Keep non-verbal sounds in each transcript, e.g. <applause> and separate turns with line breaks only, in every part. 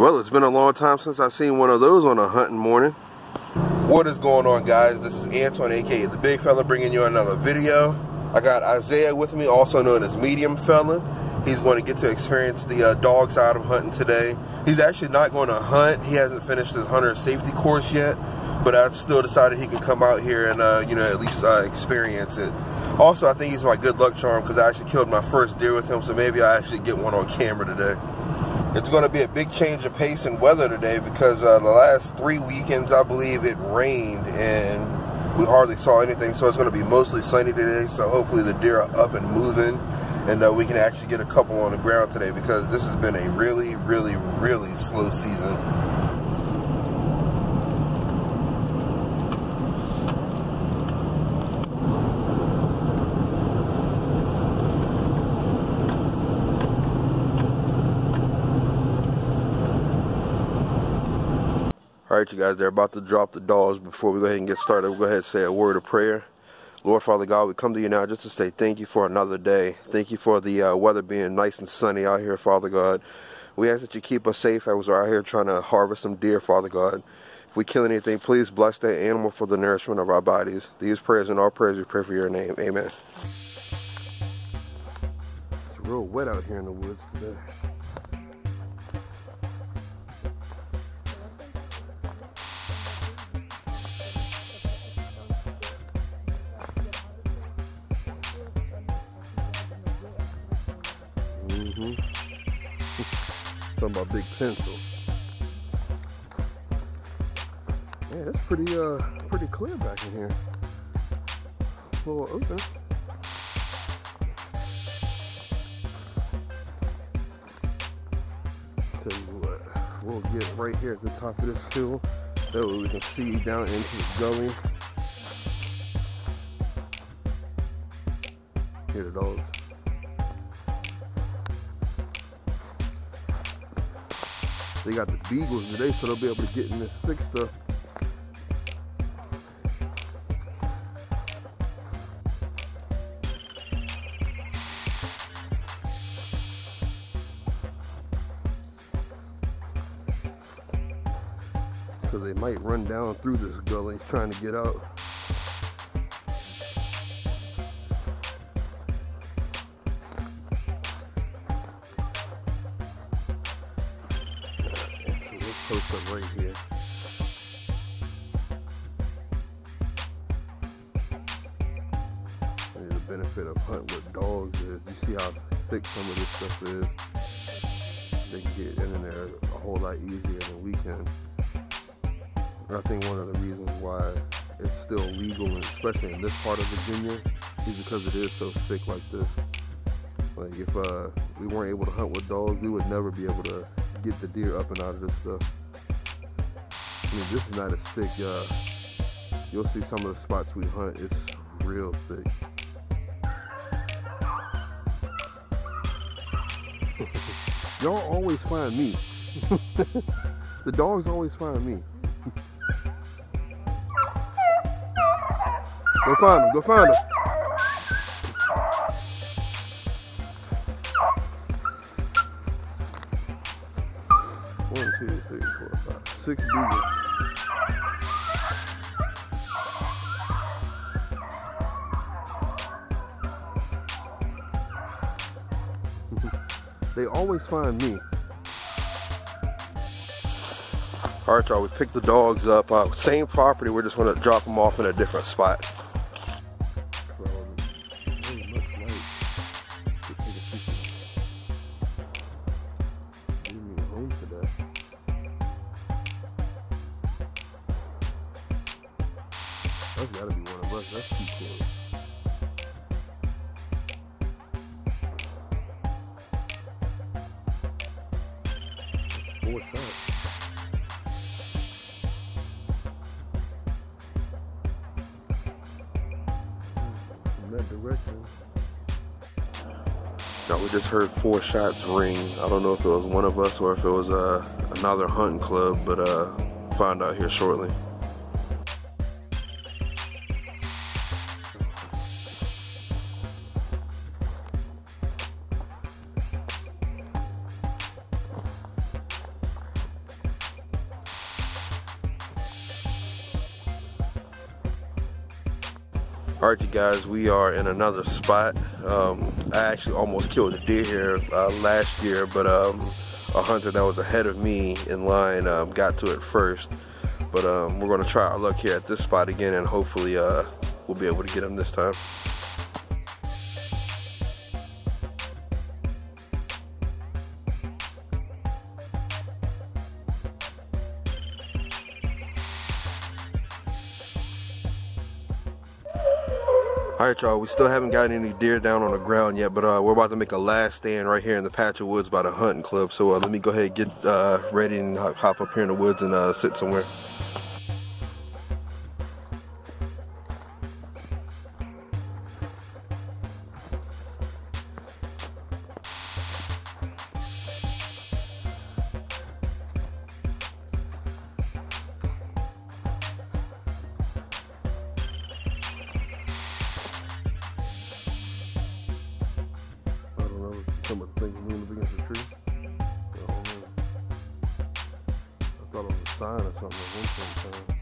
Well, it's been a long time since I've seen one of those on a hunting morning. What is going on, guys? This is Antoine, aka The Big Fella, bringing you another video. I got Isaiah with me, also known as Medium Fella. He's going to get to experience the uh, dog side of hunting today. He's actually not going to hunt. He hasn't finished his hunter safety course yet, but I still decided he could come out here and, uh, you know, at least uh, experience it. Also, I think he's my good luck charm because I actually killed my first deer with him, so maybe I actually get one on camera today. It's going to be a big change of pace and weather today because uh, the last three weekends, I believe, it rained and we hardly saw anything. So it's going to be mostly sunny today. So hopefully the deer are up and moving and uh, we can actually get a couple on the ground today because this has been a really, really, really slow season. Right, you guys, they're about to drop the dogs. Before we go ahead and get started, we'll go ahead and say a word of prayer. Lord Father God, we come to you now just to say thank you for another day. Thank you for the uh, weather being nice and sunny out here, Father God. We ask that you keep us safe as we're out here trying to harvest some deer, Father God. If we kill anything, please bless that animal for the nourishment of our bodies. These prayers and all prayers we pray for your name. Amen. It's real wet out here in the woods today. Mm-hmm. Talking about big pencil. Yeah, it's pretty uh pretty clear back in here. A little open. Tell you what, we'll get right here at the top of this hill. That way we can see down into the gully. Here the dogs. They got the beagles today, so they'll be able to get in this thick stuff. Because they might run down through this gully trying to get out. You see how thick some of this stuff is. They can get in and there a whole lot easier than we can. And I think one of the reasons why it's still legal, especially in this part of Virginia, is because it is so thick like this. Like if uh, we weren't able to hunt with dogs, we would never be able to get the deer up and out of this stuff. I mean, this is not as thick. Uh, you'll see some of the spots we hunt. It's real thick. <laughs> Y'all always find me. <laughs> the dogs always find me. <laughs> go find them. Go find them. One, two, three, four, five, six beagles. Always find me. All right, y'all, we picked the dogs up. Uh, same property, we're just gonna drop them off in a different spot. That's gotta be one of us. That's too close. Just heard four shots ring. I don't know if it was one of us or if it was uh, another hunting club, but uh, find out here shortly. Alright you guys, we are in another spot. Um, I actually almost killed a deer here uh, last year, but um, a hunter that was ahead of me in line um, got to it first. But um, we're to try our luck here at this spot again and hopefully uh, we'll be able to get him this time. Alright y'all, we still haven't gotten any deer down on the ground yet, but uh, we're about to make a last stand right here in the patch of woods by the hunting club. So uh, let me go ahead and get uh, ready and hop up here in the woods and uh, sit somewhere. Against the tree. I, I thought it was a sign or something at one point in time.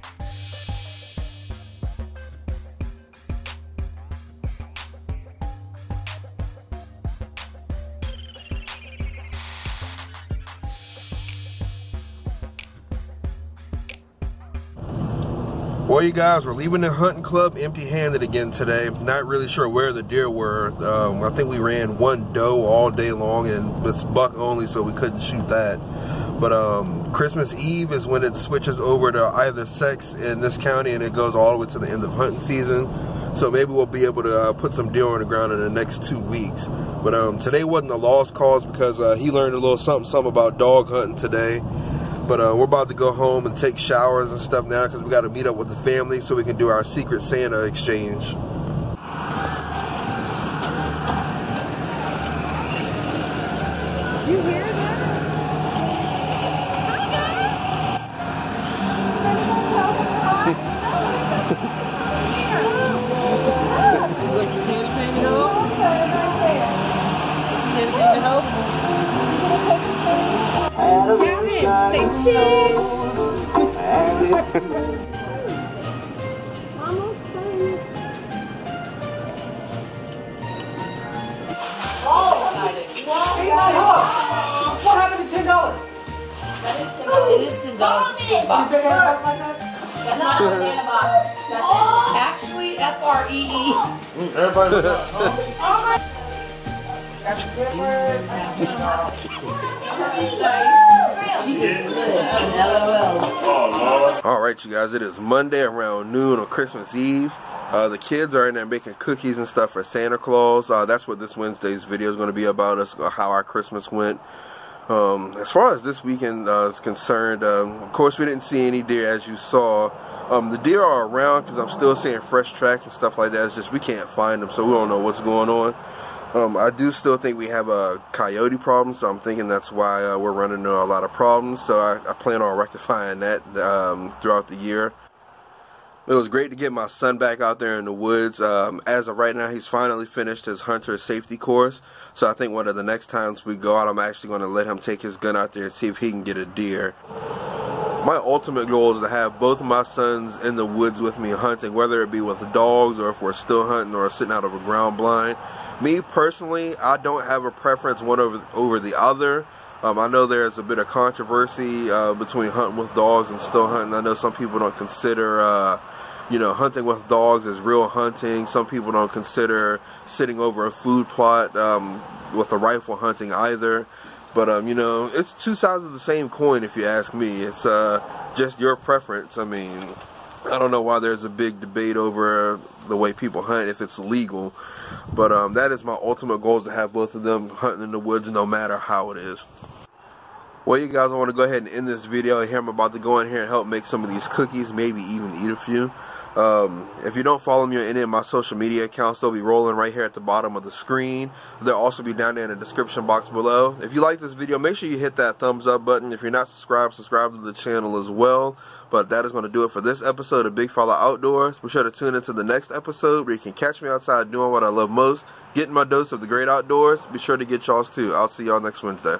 Well, you guys, we're leaving the hunting club empty-handed again today. Not really sure where the deer were. Um, I think we ran one doe all day long, and it's buck only, so we couldn't shoot that. But um, Christmas Eve is when it switches over to either sex in this county, and it goes all the way to the end of hunting season. So maybe we'll be able to uh, put some deer on the ground in the next two weeks. But um, today wasn't a lost cause because uh, he learned a little something, something about dog hunting today. But uh, we're about to go home and take showers and stuff now because we got to meet up with the family so we can do our secret Santa exchange.
You hear
It is ten dollars just for a box. That's not a banana box. That's actually F R E E.
Everybody's got
She
All right, you guys, it is Monday around noon on Christmas Eve. Uh, the kids are in there making cookies and stuff for Santa Claus. Uh, that's what this Wednesday's video is going to be about, us uh, how our Christmas went. Um, as far as this weekend uh, is concerned, um, of course, we didn't see any deer as you saw. Um, the deer are around because I'm still seeing fresh tracks and stuff like that. It's just we can't find them, so we don't know what's going on. Um, I do still think we have a coyote problem, so I'm thinking that's why uh, we're running into a lot of problems. So I, I plan on <laughs> rectifying that um, throughout the year. It was great to get my son back out there in the woods. Um, as of right now, he's finally finished his hunter safety course. So I think one of the next times we go out, I'm actually going to let him take his gun out there and see if he can get a deer. My ultimate goal is to have both my sons in the woods with me hunting, whether it be with dogs or if we're still hunting or sitting out of a ground blind. Me personally, I don't have a preference one over over the other. Um, I know there's a bit of controversy uh, between hunting with dogs and still hunting. I know some people don't consider, uh, you know, hunting with dogs as real hunting. Some people don't consider sitting over a food plot um, with a rifle hunting either. But um, you know, it's two sides of the same coin if you ask me. It's uh, just your preference. I mean, I don't know why there's a big debate over the way people hunt if it's legal. But um, that is my ultimate goal is to have both of them hunting in the woods no matter how it is. Well, you guys, I want to go ahead and end this video. Here I'm about to go in here and help make some of these cookies, maybe even eat a few. Um, if you don't follow me on any of my social media accounts, they'll be rolling right here at the bottom of the screen. They'll also be down there in the description box below. If you like this video, make sure you hit that thumbs up button. If you're not subscribed, subscribe to the channel as well. But that is going to do it for this episode of Big Fella Outdoors. Be sure to tune into the next episode where you can catch me outside doing what I love most, getting my dose of the great outdoors. Be sure to get y'all's too. I'll see y'all next Wednesday.